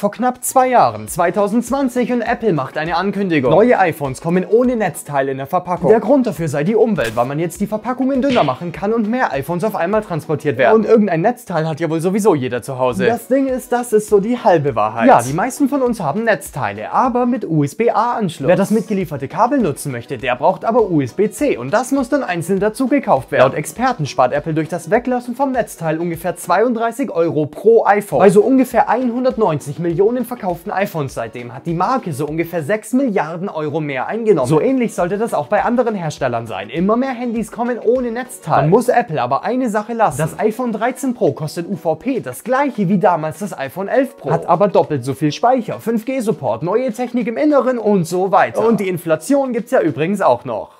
Vor knapp zwei Jahren, 2020, und Apple macht eine Ankündigung. Neue iPhones kommen ohne Netzteil in der Verpackung. Der Grund dafür sei die Umwelt, weil man jetzt die Verpackungen dünner machen kann und mehr iPhones auf einmal transportiert werden. Und irgendein Netzteil hat ja wohl sowieso jeder zu Hause. Das Ding ist, das ist so die halbe Wahrheit. Ja, die meisten von uns haben Netzteile, aber mit USB-A-Anschluss. Wer das mitgelieferte Kabel nutzen möchte, der braucht aber USB-C und das muss dann einzeln dazu gekauft werden. Laut Experten spart Apple durch das Weglassen vom Netzteil ungefähr 32 Euro pro iPhone. Bei so ungefähr 190 Millionen Millionen verkauften iPhones seitdem hat die Marke so ungefähr 6 Milliarden Euro mehr eingenommen. So ähnlich sollte das auch bei anderen Herstellern sein. Immer mehr Handys kommen ohne Netzteil. Dann muss Apple aber eine Sache lassen. Das iPhone 13 Pro kostet UVP, das gleiche wie damals das iPhone 11 Pro. Hat aber doppelt so viel Speicher, 5G-Support, neue Technik im Inneren und so weiter. Und die Inflation gibt's ja übrigens auch noch.